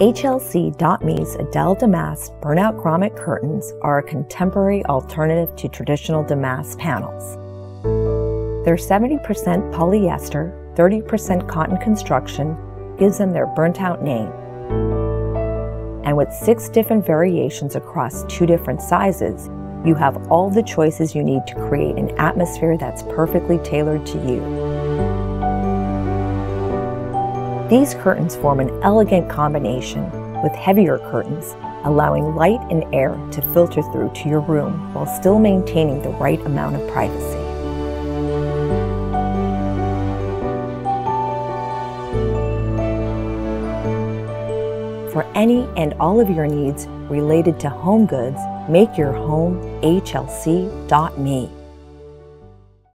HLC.me's Adel Damask burnout grommet curtains are a contemporary alternative to traditional damask panels. Their 70% polyester, 30% cotton construction gives them their burnt out name. And with six different variations across two different sizes, you have all the choices you need to create an atmosphere that's perfectly tailored to you. These curtains form an elegant combination with heavier curtains, allowing light and air to filter through to your room while still maintaining the right amount of privacy. For any and all of your needs related to home goods, make your home hlc.me.